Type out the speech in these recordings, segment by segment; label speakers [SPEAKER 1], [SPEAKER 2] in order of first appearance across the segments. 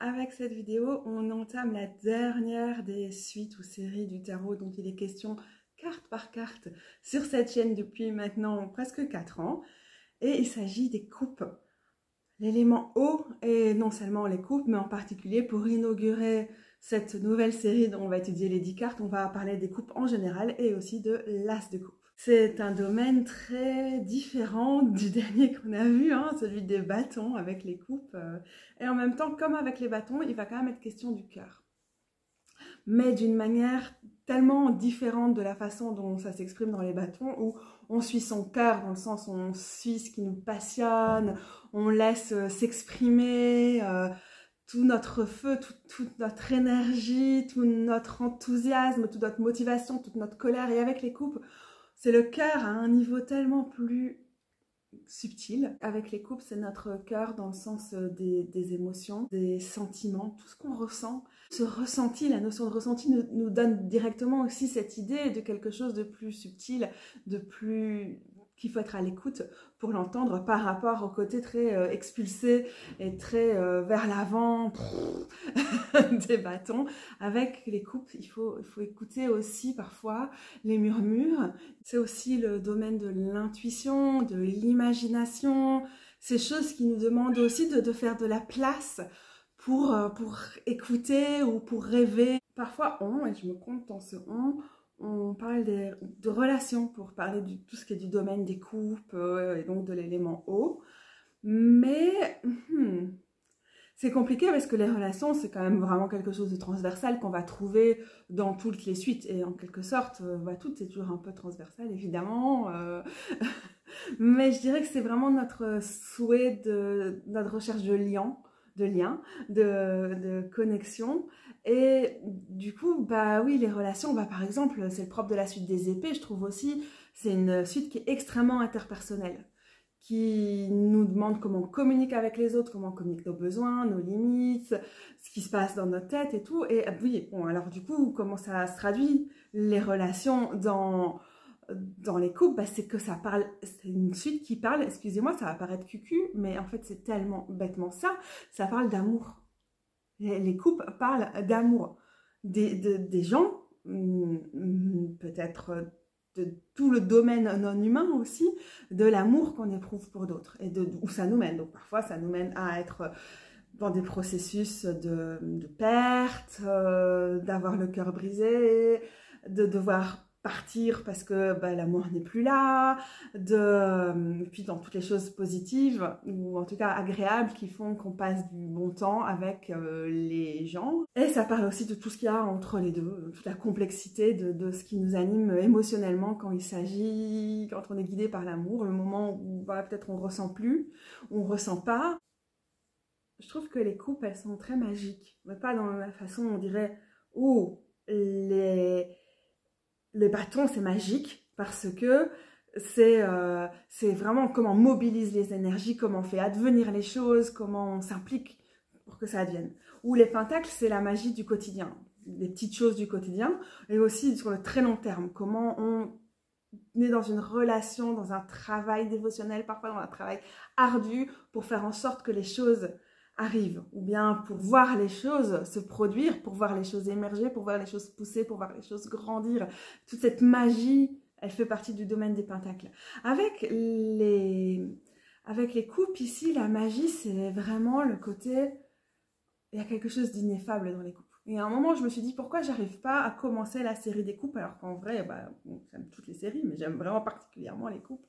[SPEAKER 1] Avec cette vidéo, on entame la dernière des suites ou séries du tarot dont il est question carte par carte sur cette chaîne depuis maintenant presque 4 ans. Et il s'agit des coupes. L'élément eau, et non seulement les coupes, mais en particulier pour inaugurer cette nouvelle série dont on va étudier les 10 cartes, on va parler des coupes en général et aussi de l'as de coupe. C'est un domaine très différent du dernier qu'on a vu, hein, celui des bâtons avec les coupes. Euh. et en même temps, comme avec les bâtons, il va quand même être question du cœur. Mais d'une manière tellement différente de la façon dont ça s'exprime dans les bâtons, où on suit son cœur dans le sens où on suit ce qui nous passionne, on laisse euh, s'exprimer euh, tout notre feu, toute notre énergie, tout notre enthousiasme, toute notre motivation, toute notre colère. Et avec les coupes, c'est le cœur à un niveau tellement plus subtil. Avec les coupes, c'est notre cœur dans le sens euh, des, émotions, des sentiments, tout ce qu'on ressent. Ce ressenti, la notion de ressenti nous donne directement aussi cette idée de quelque chose de plus subtil, de plus qu'il faut être à l'écoute pour l'entendre par rapport au côté très euh, expulsé et très euh, vers l'avant des bâtons. Avec les coupes, il faut, il faut écouter aussi parfois les murmures. C'est aussi le domaine de l'intuition, de l'imagination, ces choses qui nous demandent aussi de, de faire de la place pour, euh, pour écouter ou pour rêver. Parfois on, et je me compte dans ce on, on parle de relations pour parler de tout ce qui est du domaine des coupes euh, et donc de l'élément eau. Mais hmm, c'est compliqué parce que les relations, c'est quand même vraiment quelque chose de transversal qu'on va trouver dans toutes les suites. Et en quelque sorte, euh, bah, tout est toujours un peu transversal, évidemment. Euh. Mais je dirais que c'est vraiment notre souhait de notre recherche de lien, de lien, de, de connexion. Et du coup, bah oui, les relations, bah par exemple, c'est le propre de la suite des épées, je trouve aussi, c'est une suite qui est extrêmement interpersonnelle, qui nous demande comment on communique avec les autres, comment on communique nos besoins, nos limites, ce qui se passe dans notre tête et tout. Et oui, bon, alors du coup, comment ça se traduit les relations dans dans les couples, bah, c'est que ça parle, c'est une suite qui parle, excusez-moi, ça va paraître cucu, mais en fait c'est tellement bêtement ça, ça parle d'amour les couples parlent d'amour. Des, gens, mm, mm, peut-être de tout le domaine non humain aussi, de l'amour qu'on éprouve pour d'autres et de où ça nous mène. Donc parfois ça nous mène à être dans des processus de, perte, euh, d'avoir le cœur brisé, de devoir partir parce que bah, l'amour n'est plus là, de, euh, puis dans toutes les choses positives ou en tout cas agréables qui font qu'on passe du bon temps avec euh, les gens. Et ça parle aussi de tout ce qu'il y a entre les deux, toute la complexité de, ce qui nous anime émotionnellement quand il s'agit, quand on est guidé par l'amour, le moment où bah, peut-être on ressent plus, on ressent pas. Je trouve que les coupes, elles sont très magiques, mais pas dans la façon où on dirait, oh, les les bâtons, c'est magique parce que euh, c'est vraiment comment on mobilise les énergies, comment on fait advenir les choses, comment on s'implique pour que ça advienne. Ou les pentacles, c'est la magie du quotidien, des petites choses du quotidien, et aussi sur le très long terme, comment on est dans une relation, dans un travail dévotionnel, parfois dans un travail ardu, pour faire en sorte que les choses arrive, ou bien pour voir les choses se produire, pour voir les choses émerger, pour voir les choses pousser, pour voir les choses grandir. Toute cette magie, elle fait partie du domaine des pentacles. Avec les, avec les coupes ici, la magie, c'est vraiment le côté, il y a quelque chose d'ineffable dans les coupes. Et à un moment, je me suis dit, pourquoi j'arrive pas à commencer la série des coupes, alors qu'en vrai, bah, j'aime toutes les séries, mais j'aime vraiment particulièrement les coupes.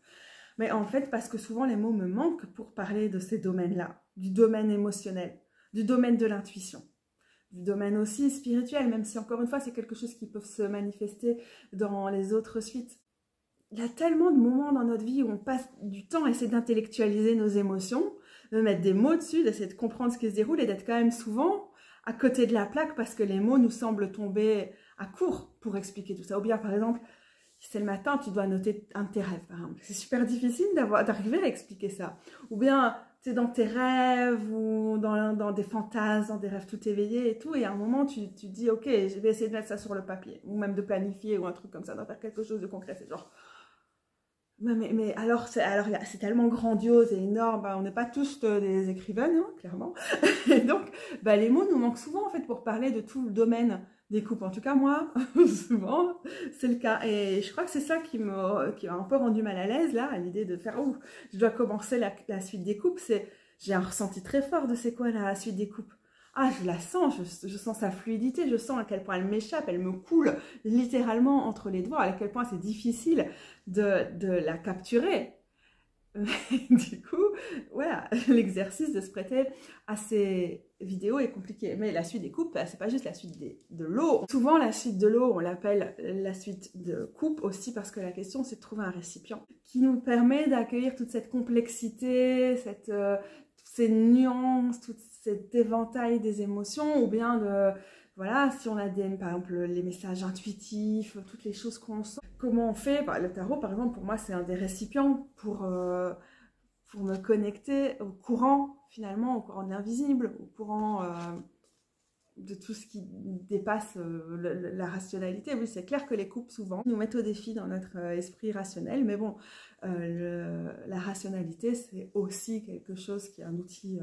[SPEAKER 1] Mais en fait, parce que souvent les mots me manquent pour parler de ces domaines-là, du domaine émotionnel, du domaine de l'intuition, du domaine aussi spirituel, même si encore une fois, c'est quelque chose qui peut se manifester dans les autres suites. Il y a tellement de moments dans notre vie où on passe du temps à essayer d'intellectualiser nos émotions, de mettre des mots dessus, d'essayer de comprendre ce qui se déroule et d'être quand même souvent à côté de la plaque parce que les mots nous semblent tomber à court pour expliquer tout ça. Ou bien, par exemple, c'est le matin, tu dois noter un de par exemple. C'est super difficile d'arriver à expliquer ça. Ou bien, dans tes rêves ou dans, dans, des fantasmes, dans des rêves tout éveillés et tout. Et à un moment, tu, tu dis, ok, je vais essayer de mettre ça sur le papier. Ou même de planifier ou un truc comme ça, d'en faire quelque chose de concret. C'est genre, Mais, mais, alors, c'est alors c'est tellement grandiose et énorme. Bah, on n'est pas tous euh, des écrivaines, hein, clairement. et donc, bah, les mots nous manquent souvent en fait pour parler de tout le domaine des coupes. En tout cas, moi, souvent, c'est le cas. Et je crois que c'est ça qui m'a un peu rendu mal à l'aise là, à l'idée de faire oh, je dois commencer la, la suite des coupes. C'est j'ai un ressenti très fort de c'est quoi la suite des coupes ah, je la sens, je, sens sa fluidité, je sens à quel point elle m'échappe, elle me coule littéralement entre les doigts, à quel point c'est difficile de, la capturer. du coup, voilà, l'exercice de se prêter à ces vidéos est compliqué. Mais la suite des coupes, bah, c'est pas juste la suite de l'eau. Souvent, la suite de l'eau, on l'appelle la suite de coupe aussi parce que la question, c'est de trouver un récipient qui nous permet d'accueillir toute cette complexité, cette, euh, ces nuances, toute cet éventail des émotions, ou bien de, voilà, si on a des, par exemple, les messages intuitifs, toutes les choses qu'on sent. Comment on fait? Bah, Le tarot, par exemple, pour moi, c'est un des récipients pour, euh, pour me connecter au courant, finalement, au courant de l'invisible, au courant... Euh, de tout ce qui dépasse euh, la rationalité. Oui, c'est clair que les coupes, souvent, nous mettent au défi dans notre euh, esprit rationnel, mais bon, la rationalité, c'est aussi quelque chose qui est un outil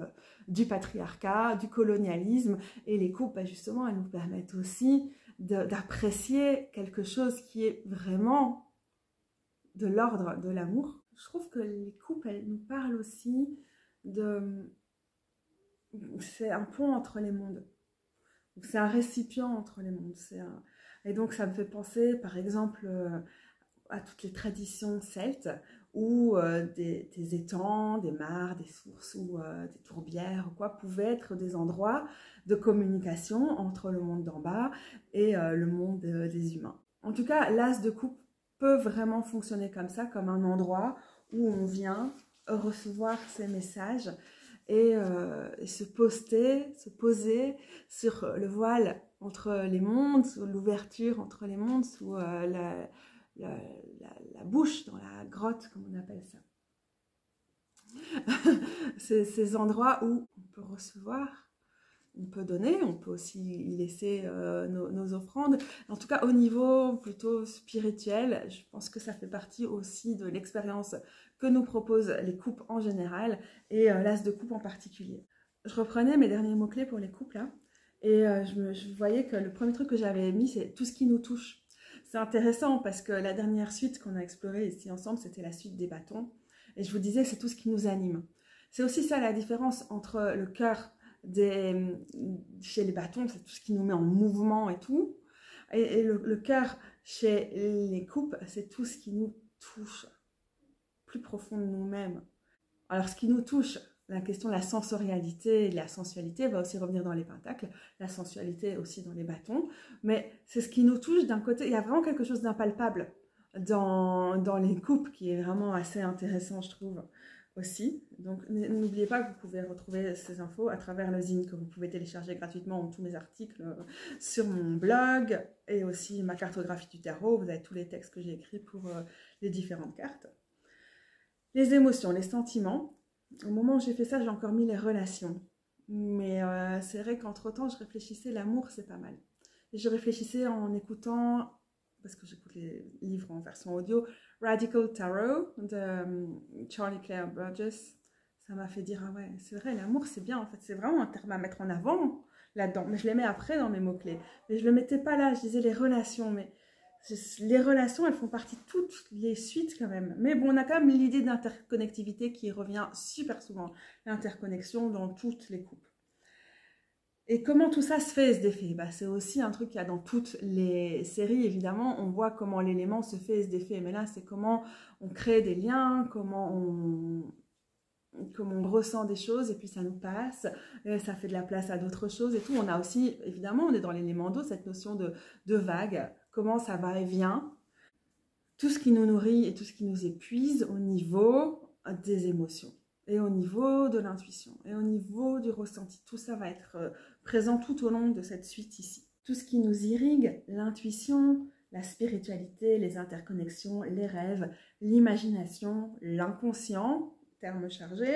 [SPEAKER 1] du patriarcat, du colonialisme, et les coupes, bah, justement, elles nous permettent aussi d'apprécier quelque chose qui est vraiment de l'ordre de l'amour. Je trouve que les coupes, elles nous parlent aussi de... C'est un pont entre les mondes c'est un récipient entre les mondes. Et donc ça me fait penser par exemple euh, à toutes les traditions celtes où euh, des, étangs, des mares, des sources ou euh, des tourbières quoi pouvaient être des endroits de communication entre le monde d'en bas et le monde des humains. En tout cas, l'as de coupe peut vraiment fonctionner comme ça, comme un endroit où on vient recevoir ces messages euh, et, se poster, se poser sur le voile entre les mondes, l'ouverture entre les mondes, sous euh, la, bouche, dans la grotte, comme on appelle ça. C'est ces endroits où on peut recevoir, on peut donner, on peut aussi y laisser euh, nos, offrandes. En tout cas, au niveau plutôt spirituel, je pense que ça fait partie aussi de l'expérience que nous proposent les coupes en général et euh, l'as de coupe en particulier. Je reprenais mes derniers mots-clés pour les coupes là et euh, je, voyais que le premier truc que j'avais mis c'est tout ce qui nous touche. C'est intéressant parce que la dernière suite qu'on a explorée ici ensemble c'était la suite des bâtons et je vous disais c'est tout ce qui nous anime. C'est aussi ça la différence entre le cœur chez les bâtons, c'est tout ce qui nous met en mouvement et tout. Et, le, cœur chez les coupes, c'est tout ce qui nous touche profond de nous-mêmes. Alors, ce qui nous touche, la question de la sensorialité et de la sensualité va aussi revenir dans les pentacles, la sensualité aussi dans les bâtons, mais c'est ce qui nous touche d'un côté, il y a vraiment quelque chose d'impalpable dans les coupes qui est vraiment assez intéressant, je trouve, aussi. Donc, n'oubliez pas que vous pouvez retrouver ces infos à travers le zine que vous pouvez télécharger gratuitement tous mes articles euh, sur mon blog et aussi ma cartographie du tarot. Vous avez tous les textes que j'ai écrits pour euh, les différentes cartes. Les émotions, les sentiments. Au moment où j'ai fait ça, j'ai encore mis les relations. Mais euh, c'est vrai qu'entre-temps, je réfléchissais, l'amour, c'est pas mal. Et je réfléchissais en écoutant, parce que j'écoute les livres en version audio, Radical Tarot de euh, Charlie Claire Burgess. Ça m'a fait dire, ah ouais, c'est vrai, l'amour, c'est bien, en fait, c'est vraiment un terme à mettre en avant là-dedans. Mais je les mets après dans mes mots-clés. Mais je le mettais pas là, je disais les relations, mais les relations, elles font partie de toutes les suites quand même. Mais bon, on a quand même l'idée d'interconnectivité qui revient super souvent. L'interconnexion dans toutes les couples. Et comment tout ça se fait, ce défait bah, C'est aussi un truc qu'il y a dans toutes les séries, évidemment. On voit comment l'élément se fait, ce défait. Mais là, c'est comment on crée des liens, comment on, comment on ressent des choses et puis ça nous passe, ça fait de la place à d'autres choses et tout. On a aussi, évidemment, on est dans l'élément d'eau, cette notion de, de vague comment ça va et vient, tout ce qui nous nourrit et tout ce qui nous épuise au niveau des émotions et au niveau de l'intuition et au niveau du ressenti. Tout ça va être euh, présent tout au long de cette suite ici. Tout ce qui nous irrigue, l'intuition, la spiritualité, les interconnexions, les rêves, l'imagination, l'inconscient, terme chargé,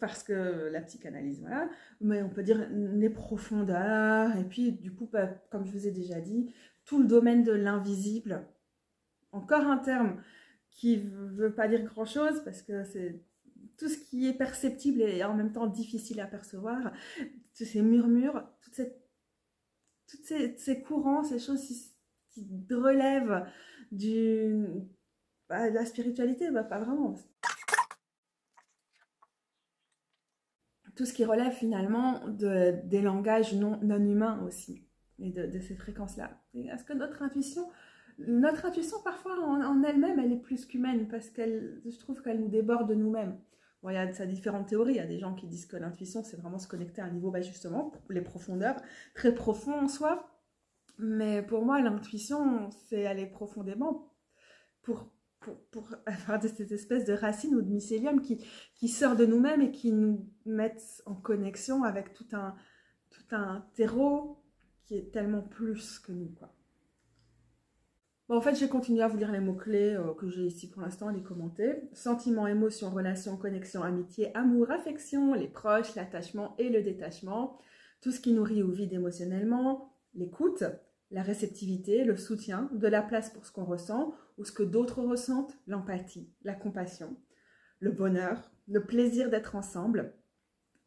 [SPEAKER 1] parce que la psychanalyse, voilà, mais on peut dire les profondeurs, et puis du coup, bah, comme je vous ai déjà dit, tout le domaine de l'invisible. Encore un terme qui veut pas dire grand chose parce que c'est tout ce qui est perceptible et en même temps difficile à percevoir, tous ces murmures, toutes ces, courants, ces choses qui, relèvent du, bah, de la spiritualité, bah, pas vraiment. Tout ce qui relève finalement de, des langages non, humains aussi, et de, ces fréquences-là. Est-ce que notre intuition notre intuition, parfois, en, elle-même, elle est plus qu'humaine parce qu'elle, je trouve qu'elle nous déborde de nous-mêmes. Il y a différentes théories. Il y a des gens qui disent que l'intuition, c'est vraiment se connecter à un niveau, bah, justement, les profondeurs, très profond en soi. Mais pour moi, l'intuition, c'est aller profondément pour, pour, pour avoir cette espèce de racine ou de mycélium qui, qui sort de nous-mêmes et qui nous met en connexion avec tout un, tout un terreau qui est tellement plus que nous, quoi en fait, j'ai continué à vous lire les mots-clés euh, que j'ai ici pour l'instant, les commenter. Sentiments, émotions, relations, connexion, amitié, amour, affection, les proches, l'attachement et le détachement. Tout ce qui nourrit ou vide émotionnellement, l'écoute, la réceptivité, le soutien, de la place pour ce qu'on ressent ou ce que d'autres ressentent, l'empathie, la compassion, le bonheur, le plaisir d'être ensemble,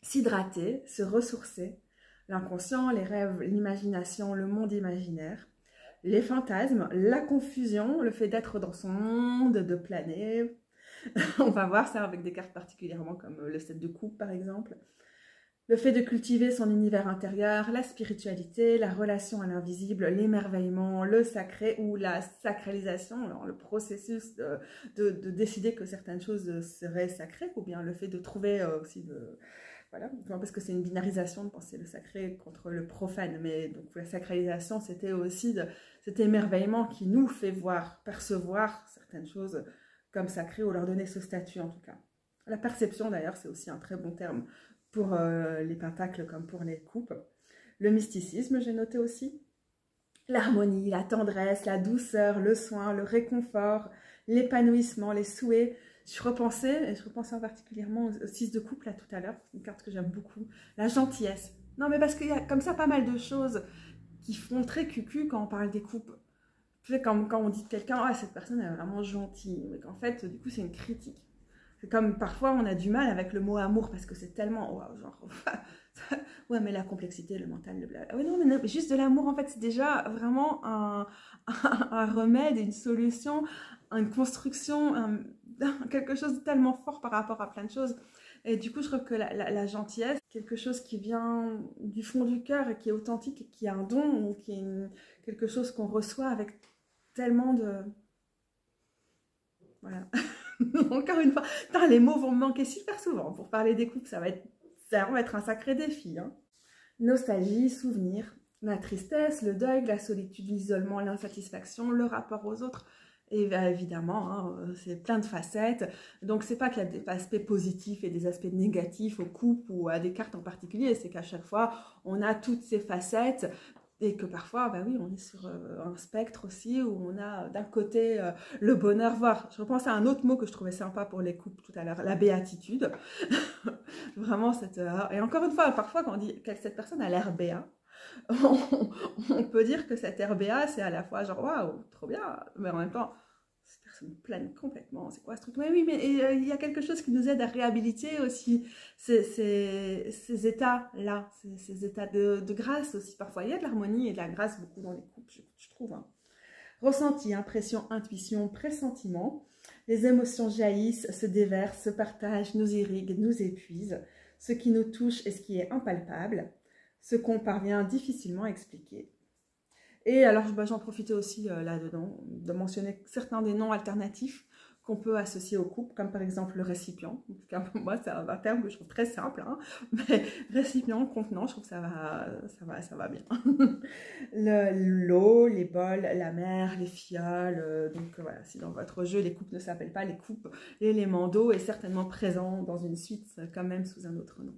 [SPEAKER 1] s'hydrater, se ressourcer, l'inconscient, les rêves, l'imagination, le monde imaginaire, les fantasmes, la confusion, le fait d'être dans son monde, de planer. On va voir ça avec des cartes particulièrement comme le set de coupe par exemple. Le fait de cultiver son univers intérieur, la spiritualité, la relation à l'invisible, l'émerveillement, le sacré ou la sacralisation, le processus de, décider que certaines choses seraient sacrées, ou bien le fait de trouver euh, aussi de, voilà, parce que c'est une binarisation de penser le sacré contre le profane. Mais donc la sacralisation, c'était aussi cet émerveillement qui nous fait voir, percevoir certaines choses comme sacrées ou leur donner ce statut en tout cas. La perception d'ailleurs, c'est aussi un très bon terme pour euh, les pentacles comme pour les coupes. Le mysticisme, j'ai noté aussi. L'harmonie, la tendresse, la douceur, le soin, le réconfort, l'épanouissement, les souhaits, je repensais, et je repensais en particulièrement au 6 de couple là tout à l'heure, une carte que j'aime beaucoup, la gentillesse. Non mais parce qu'il y a comme ça pas mal de choses qui font très cucu quand on parle des couples. Tu sais, quand, quand on dit de quelqu'un, ah cette personne est vraiment gentille, mais qu'en fait du coup c'est une critique. C'est comme parfois on a du mal avec le mot amour parce que c'est tellement, genre, ouais mais la complexité, le mental, le bla. Ah ouais non mais, juste de l'amour en fait c'est déjà vraiment un, un, remède, une solution, une construction, quelque chose de tellement fort par rapport à plein de choses. Et du coup, je trouve que la, gentillesse, quelque chose qui vient du fond du cœur et qui est authentique qui est un don ou qui est quelque chose qu'on reçoit avec tellement de... Voilà. Encore une fois, les mots vont me manquer super souvent. Pour parler des couples, ça va être, ça être un sacré défi. Hein. Nostalgie, souvenir, la tristesse, le deuil, la solitude, l'isolement, l'insatisfaction, le rapport aux autres. Et bah, évidemment, hein, euh, c'est plein de facettes. Donc, c'est pas qu'il y a des aspects positifs et des aspects négatifs au couple ou à des cartes en particulier. C'est qu'à chaque fois, on a toutes ces facettes et que parfois, bah oui, on est sur euh, un spectre aussi où on a d'un côté euh, le bonheur, voire, je repense à un autre mot que je trouvais sympa pour les couples tout à l'heure, la béatitude. Vraiment, cette, et encore une fois, parfois quand on dit que cette personne a l'air béat, on, peut dire que cette RBA, c'est à la fois genre waouh, trop bien, mais en même temps, cette personne plane complètement. C'est quoi ce truc? Oui, oui, mais euh, il y a quelque chose qui nous aide à réhabiliter aussi ces, ces, états-là, ces, états de, grâce aussi. Parfois, il y a de l'harmonie et de la grâce beaucoup dans les couples, je, trouve. Hein. Ressenti, impression, intuition, pressentiment. Les émotions jaillissent, se déversent, se partagent, nous irriguent, nous épuisent. Ce qui nous touche et ce qui est impalpable ce qu'on parvient difficilement à expliquer. Et alors, bah, j'en profitais aussi euh, là-dedans de mentionner certains des noms alternatifs qu'on peut associer au couple, comme par exemple le récipient. Moi, c'est un terme que je trouve très simple, hein. mais récipient, contenant, je trouve que ça va, bien. L'eau, les bols, la mer, les fioles. Euh, donc voilà, si dans votre jeu les coupes ne s'appellent pas les coupes, l'élément d'eau est certainement présent dans une suite quand même sous un autre nom.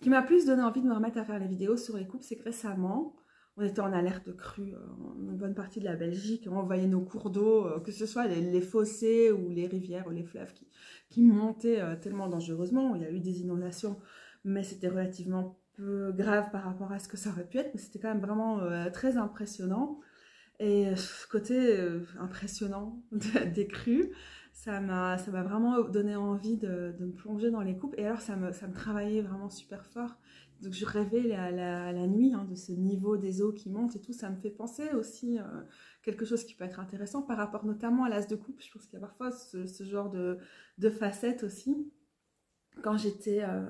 [SPEAKER 1] Qui m'a plus donné envie de me remettre à faire les vidéos sur les coupes, c'est que récemment, on était en alerte crue en bonne partie de la Belgique. On voyait nos cours d'eau, que ce soit les, fossés ou les rivières ou les fleuves qui, qui montaient tellement dangereusement. Il y a eu des inondations, mais c'était relativement peu grave par rapport à ce que ça aurait pu être. Mais c'était quand même vraiment très impressionnant. Et ce côté impressionnant des crues, ça m'a vraiment donné envie de, me plonger dans les coupes. Et alors, ça me, ça me travaillait vraiment super fort. Donc, je rêvais la, nuit hein, de ce niveau des eaux qui montent et tout. Ça me fait penser aussi euh, quelque chose qui peut être intéressant par rapport notamment à l'as de coupe. Je pense qu'il y a parfois ce, genre de, de, facettes aussi. Quand j'étais euh,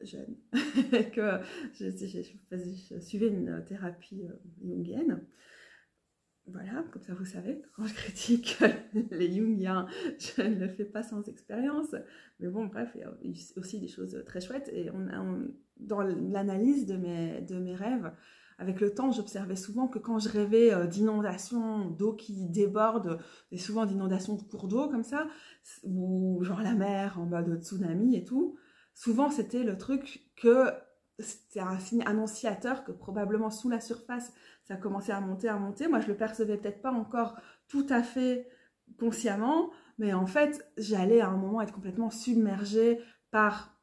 [SPEAKER 1] jeune, que je, je, suivais une thérapie euh, jungienne. Voilà, comme ça vous savez, quand je critique les Jungiens, je ne le fais pas sans expérience. Mais bon, bref, il y a aussi des choses très chouettes. Et dans l'analyse de mes, de mes rêves, avec le temps, j'observais souvent que quand je rêvais euh, d'inondations, d'eau qui déborde, et souvent d'inondations de cours d'eau comme ça, ou genre la mer en mode tsunami et tout, souvent c'était le truc que c'était un signe annonciateur que probablement sous la surface, ça commençait à monter, à monter. Moi, je le percevais peut-être pas encore tout à fait consciemment, mais en fait, j'allais à un moment être complètement submergée par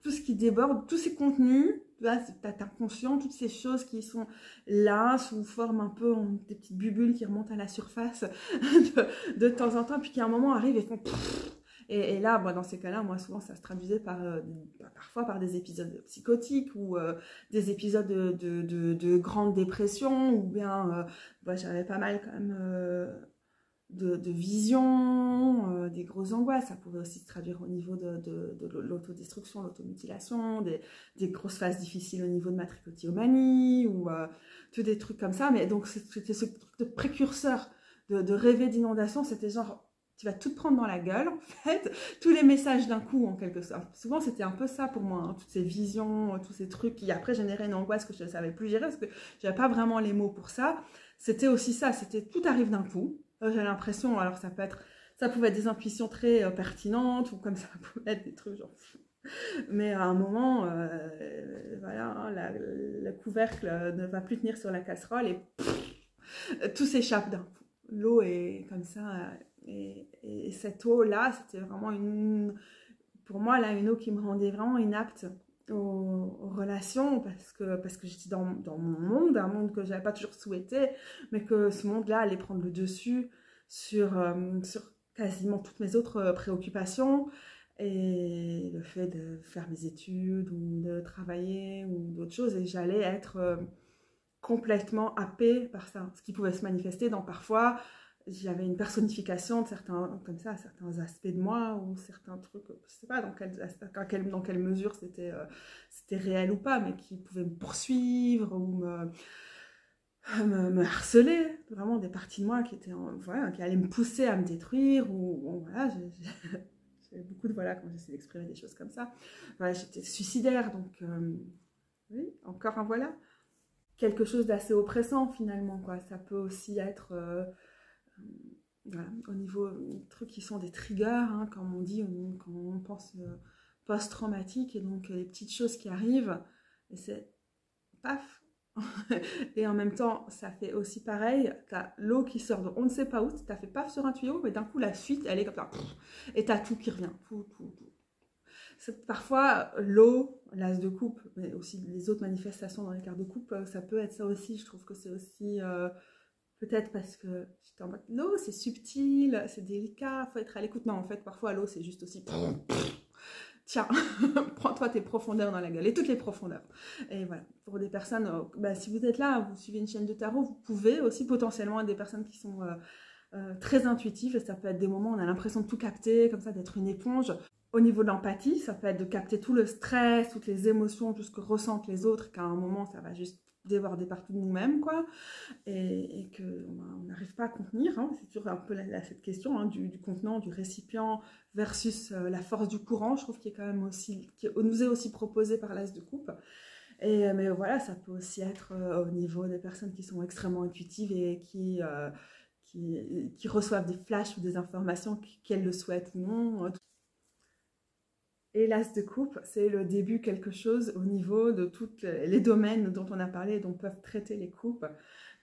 [SPEAKER 1] tout ce qui déborde, tous ces contenus, tu as inconscient, toutes ces choses qui sont là sous forme un peu des petites bulles qui remontent à la surface de, de temps en temps, puis qui à un moment arrivent et font et, là, dans ces cas-là, moi, souvent, ça se traduisait par, euh, bah, parfois par des épisodes psychotiques ou euh, des épisodes de, de, grande dépression, ou bien, euh, j'avais pas mal quand même de, visions, des grosses angoisses. Ça pouvait aussi se traduire au niveau de, l'autodestruction, l'automutilation, des, des, grosses phases difficiles au niveau de ma trichotillomanie, ou tous des trucs comme ça. Mais donc, c'était ce truc de précurseur de, rêver d'inondation, c'était genre tu vas tout prendre dans la gueule, en fait, tous les messages d'un coup, en quelque sorte. Souvent, c'était un peu ça pour moi, hein, toutes ces visions, tous ces trucs qui après généraient une angoisse que je ne savais plus gérer parce que je n'avais pas vraiment les mots pour ça. C'était aussi ça, c'était tout arrive d'un coup. Euh, j'ai l'impression, alors ça peut être, ça pouvait être des intuitions très euh, pertinentes ou comme ça pouvait être des trucs genre. Mais à un moment, euh, voilà, hein, la, le couvercle ne va plus tenir sur la casserole et tout s'échappe d'un coup. L'eau est comme ça et, cette eau-là, c'était vraiment une, pour moi, là, une eau qui me rendait vraiment inapte aux, relations parce que, parce que j'étais dans, dans, mon monde, un monde que je n'avais pas toujours souhaité, mais que ce monde-là allait prendre le dessus sur, euh, sur quasiment toutes mes autres euh, préoccupations. Et le fait de faire mes études ou de travailler ou d'autres choses, et j'allais être euh, complètement happée par ça, ce qui pouvait se manifester dans parfois j'avais une personnification de certains, comme ça, certains aspects de moi ou certains trucs, je sais pas dans quelle, dans quelle mesure c'était euh, c'était réel ou pas, mais qui pouvaient me poursuivre ou me, me, harceler, vraiment des parties de moi qui étaient, voilà, qui allaient me pousser à me détruire ou voilà, j'ai beaucoup de voilà quand j'essaie d'exprimer des choses comme ça. J'étais suicidaire, donc euh, oui, encore un voilà. Quelque chose d'assez oppressant finalement, quoi. Ça peut aussi être euh, au niveau des trucs qui sont des triggers, hein, comme on dit quand on pense euh, post-traumatique, et donc les petites choses qui arrivent, c'est paf Et en même temps, ça fait aussi pareil, t'as l'eau qui sort de on ne sait pas où, t'as fait paf sur un tuyau, mais d'un coup la suite, elle est comme ça, et t'as tout qui revient, tout. Parfois, l'eau, l'as de coupe, mais aussi les autres manifestations dans les cartes de coupe, ça peut être ça aussi. Je trouve que c'est aussi euh, Peut-être parce que j'étais en mode l'eau c'est subtil, c'est délicat, faut être à l'écoute. Non, en fait, parfois l'eau c'est juste aussi. Tiens, prends-toi tes profondeurs dans la gueule et toutes les profondeurs. Et voilà, pour des personnes, euh, bah, si vous êtes là, vous suivez une chaîne de tarot, vous pouvez aussi potentiellement être des personnes qui sont euh, euh, très intuitives et ça peut être des moments où on a l'impression de tout capter, comme ça, d'être une éponge. Au niveau de l'empathie, ça peut être de capter tout le stress, toutes les émotions, tout ce que ressentent les autres, qu'à un moment, ça va juste déborder partout de nous-mêmes, quoi, et, et qu'on n'arrive pas à contenir. Hein. C'est toujours un peu cette question hein, du, contenant, du récipient versus euh, la force du courant, je trouve qu'il est quand même aussi, qui nous est aussi proposé par l'as de coupe. Et, mais voilà, ça peut aussi être euh, au niveau des personnes qui sont extrêmement intuitives et qui, euh, qui, qui, reçoivent des flashs ou des informations qu'elles le souhaitent ou non. Et l'as de coupe, c'est le début quelque chose au niveau de tous les domaines dont on a parlé, dont peuvent traiter les coupes.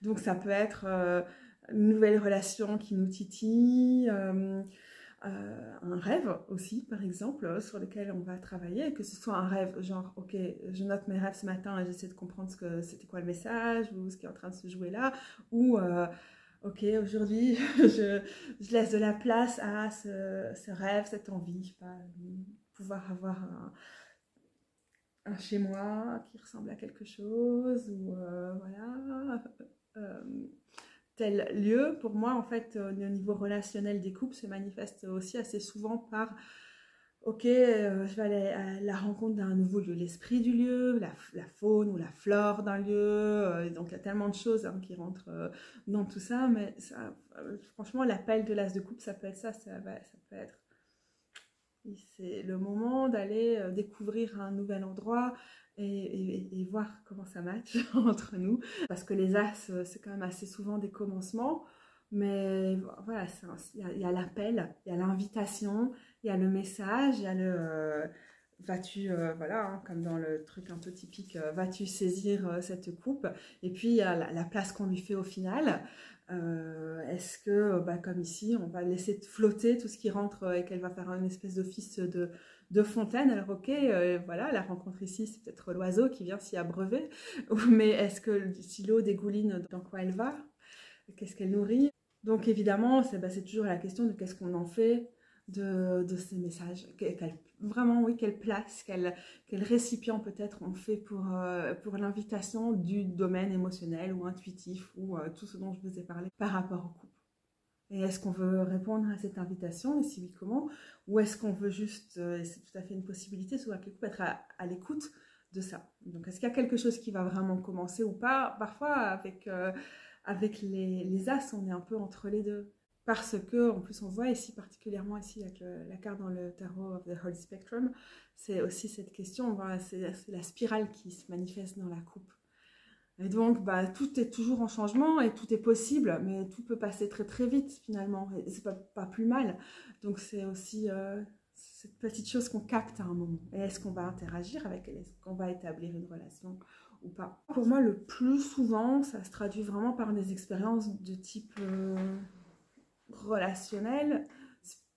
[SPEAKER 1] Donc ça peut être euh, une nouvelle relation qui nous titille, euh, euh, un rêve aussi, par exemple, sur lequel on va travailler, que ce soit un rêve genre, ok, je note mes rêves ce matin et j'essaie de comprendre ce que c'était quoi le message ou ce qui est en train de se jouer là, ou ok, aujourd'hui, je, laisse de la place à ce, rêve, cette envie, je sais pas, pouvoir avoir un, chez moi qui ressemble à quelque chose, ou voilà tel lieu, pour moi, en fait, au niveau relationnel des couples, se manifeste aussi assez souvent par ok, euh, je vais aller à la rencontre d'un nouveau lieu, l'esprit du lieu, la, faune ou la flore d'un lieu. Euh, donc il y a tellement de choses hein, qui rentrent euh, dans tout ça, mais ça, franchement, l'appel de l'as de coupe, ça peut être ça, ça, ça peut être. C'est le moment d'aller découvrir un nouvel endroit, et, voir comment ça match entre nous. Parce que les As, euh, c'est quand même assez souvent des commencements. Mais voilà, il y a, l'appel, il y a l'invitation, il y a le message, il y a le euh, vas-tu, euh, voilà, hein, comme dans le truc un peu typique, vas-tu saisir cette coupe? Et puis il y a la, place qu'on lui fait au final. Est-ce que, bah, comme ici, on va laisser flotter tout ce qui rentre et qu'elle va faire une espèce d'office de, fontaine? Alors ok, euh, voilà, la rencontre ici, c'est peut-être l'oiseau qui vient s'y abreuver, mais est-ce que si l'eau dégouline, dans quoi elle va? Qu'est-ce qu'elle nourrit? Donc évidemment, bah, c'est toujours la question de qu'est-ce qu'on en fait? De, ces messages. vraiment, oui, quelle place, quel, quel récipient peut-être on fait pour, euh, pour l'invitation du domaine émotionnel ou intuitif ou euh, tout ce dont je vous ai parlé par rapport au couple. Et est-ce qu'on veut répondre à cette invitation Et si oui, comment Ou est-ce qu'on veut juste, euh, et c'est tout à fait une possibilité, soit quelque être à, l'écoute de ça Donc, est-ce qu'il y a quelque chose qui va vraiment commencer ou pas? Parfois, avec, avec les, as, on est un peu entre les deux. Parce que, en plus, on voit ici, particulièrement ici, avec la carte dans le tarot of the Holy Spectrum, c'est aussi cette question, c'est la spirale qui se manifeste dans la coupe. Et donc, bah, tout est toujours en changement et tout est possible, mais tout peut passer très très vite finalement. Et c'est pas, pas plus mal. Donc, c'est aussi euh, cette petite chose qu'on capte à un moment. Et est-ce qu'on va interagir avec elle Est-ce qu'on va établir une relation ou pas? Pour moi, le plus souvent, ça se traduit vraiment par des expériences de type euh, relationnel,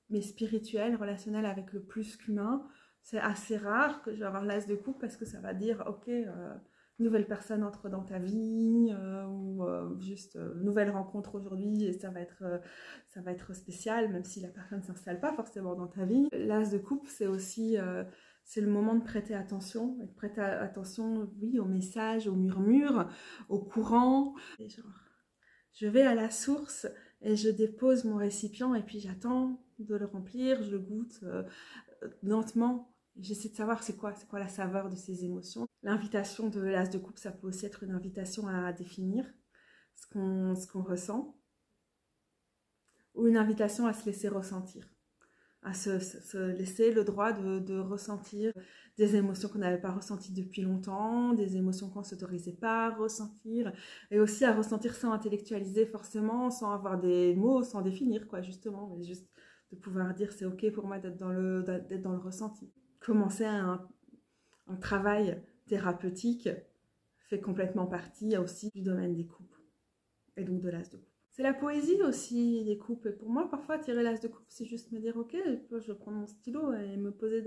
[SPEAKER 1] mais spirituel, relationnel avec le plus qu'humain. C'est assez rare que j'ai avoir l'as de coupe parce que ça va dire, ok. Euh, nouvelle personne entre dans ta vie euh, ou euh, juste nouvelle rencontre aujourd'hui et ça va être ça va être spécial même si la personne ne s'installe pas forcément dans ta vie. L'as de coupe c'est aussi c'est le moment de prêter attention, de prêter attention oui au message, au murmure, au courant. je vais à la source et je dépose mon récipient et puis j'attends de le remplir, je goûte lentement J'essaie de savoir c'est quoi, c'est quoi la saveur de ces émotions. L'invitation de l'as de coupe, ça peut aussi être une invitation à définir ce qu'on qu'on ressent ou une invitation à se laisser ressentir, à se, se laisser le droit de, ressentir des émotions qu'on n'avait pas ressenties depuis longtemps, des émotions qu'on ne s'autorisait pas à ressentir, et aussi à ressentir sans intellectualiser forcément, sans avoir des mots, sans définir quoi justement, mais juste de pouvoir dire c'est ok pour moi d'être dans le, ressenti commencer un, travail thérapeutique fait complètement partie aussi du domaine des coupes et donc de l'as de coupe. C'est la poésie aussi des coupes. Et pour moi, parfois, tirer l'as de coupe, c'est juste me dire, ok, je vais prendre mon stylo et me poser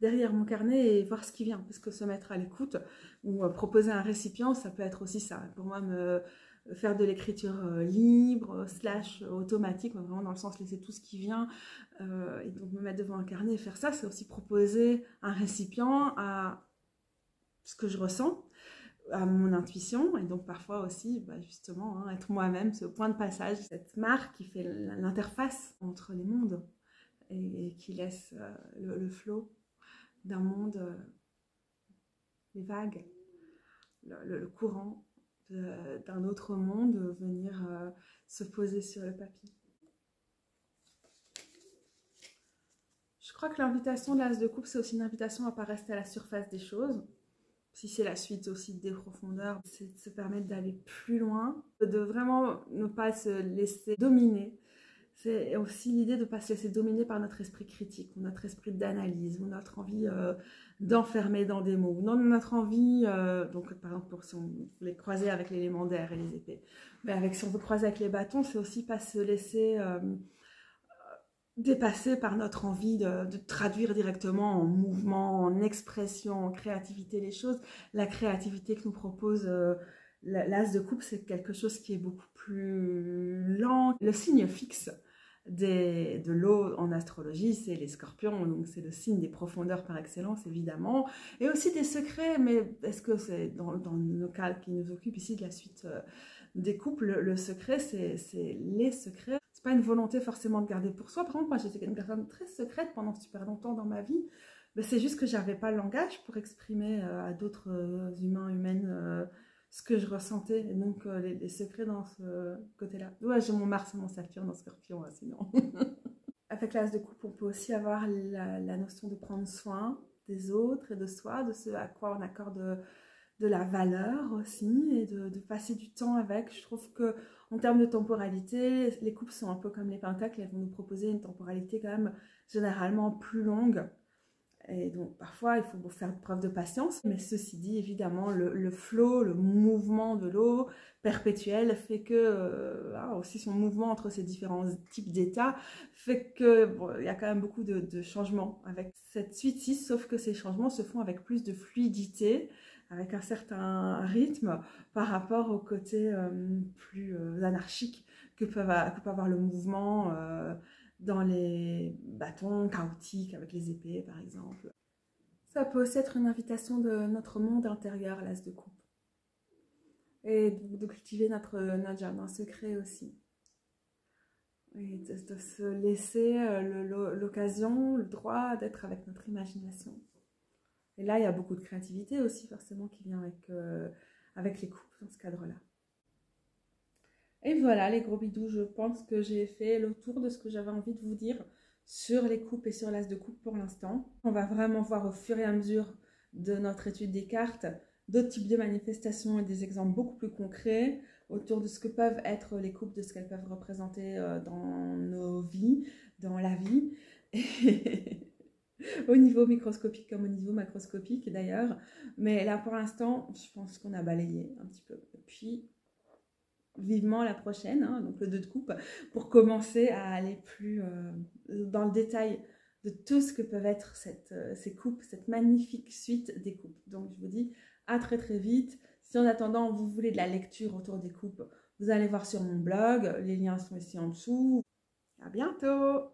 [SPEAKER 1] derrière mon carnet et voir ce qui vient. Parce que se mettre à l'écoute ou euh, proposer un récipient, ça peut être aussi ça. Pour moi, me, faire de l'écriture euh, libre, slash automatique, vraiment dans le sens laisser tout ce qui vient, euh, et donc me mettre devant un carnet et faire ça, c'est aussi proposer un récipient à ce que je ressens, à mon intuition, et donc parfois aussi, bah, justement, hein, être moi-même, ce point de passage, cette marque qui fait l'interface entre les mondes, et, qui laisse euh, le, flot d'un monde, les vagues, le courant d'un autre monde venir euh, se poser sur le papier. Je crois que l'invitation de l'as de coupe, c'est aussi une invitation à pas rester à la surface des choses. Si c'est la suite aussi des profondeurs, c'est de se permettre d'aller plus loin, de vraiment ne pas se laisser dominer. c'est aussi l'idée de ne pas se laisser dominer par notre esprit critique, ou notre esprit d'analyse, ou notre envie euh, d'enfermer dans des mots, ou notre envie, euh, donc par exemple pour si on voulait croiser avec l'élément d'air et les épées, mais avec, si on veut croiser avec les bâtons, c'est aussi pas se laisser euh, dépasser par notre envie de, traduire directement en mouvement, en expression, en créativité les choses. La créativité que nous propose l'as de coupe, c'est quelque chose qui est beaucoup plus lent. Le signe fixe de l'eau en astrologie, c'est les scorpions, donc c'est le signe des profondeurs par excellence, évidemment, et aussi des secrets, mais est-ce que c'est dans, le cas qui nous occupe ici de la suite euh, des couples, le, secret, c'est les secrets. Pas une volonté forcément de garder pour soi. Par exemple, moi j'étais une personne très secrète pendant super longtemps dans ma vie, mais c'est juste que j'avais pas le langage pour exprimer euh, à d'autres euh, humains, humaines, ce que je ressentais. Et donc, euh, les, secrets dans ce côté-là. Ouais, j'ai mon Mars et mon Saturne en scorpion, hein, sinon. Avec l'as de coupe, on peut aussi avoir la, notion de prendre soin des autres et de soi, de ce à quoi on accorde de, la valeur aussi et de, passer du temps avec. Je trouve que en termes de temporalité, les coupes sont un peu comme les pentacles, elles vont nous proposer une temporalité quand même généralement plus longue. Et donc parfois il faut faire preuve de patience, mais ceci dit, évidemment, le, flot, le mouvement de l'eau perpétuel fait que, euh, ah, aussi son mouvement entre ces différents types d'états, fait que il y a quand même beaucoup de, changements avec cette suite-ci, sauf que ces changements se font avec plus de fluidité, avec un certain rythme par rapport au côté euh, plus euh, anarchique que peut, avoir le mouvement dans les bâtons chaotiques avec les épées par exemple. Ça peut aussi être une invitation de notre monde intérieur, l'as de coupe. Et de, cultiver notre, jardin secret aussi. Et de, se laisser euh, l'occasion, le droit d'être avec notre imagination. Et là, il y a beaucoup de créativité aussi forcément qui vient avec, euh, avec les coupes dans ce cadre-là. Et voilà les gros bidous, je pense que j'ai fait le tour de ce que j'avais envie de vous dire sur les coupes et sur l'as de coupe pour l'instant. On va vraiment voir au fur et à mesure de notre étude des cartes d'autres types de manifestations et des exemples beaucoup plus concrets autour de ce que peuvent être les coupes, de ce qu'elles peuvent représenter euh, dans nos vies, dans la vie. au niveau microscopique comme au niveau macroscopique d'ailleurs. Mais là pour l'instant, je pense qu'on a balayé un petit peu. Puis vivement la prochaine, hein, donc le 2 de coupe, pour commencer à aller plus euh, dans le détail de tout ce que peuvent être euh, ces coupes, cette magnifique suite des coupes. Donc je vous dis à très très vite. Si en attendant vous voulez de la lecture autour des coupes, vous allez voir sur mon blog, les liens sont ici en dessous. À bientôt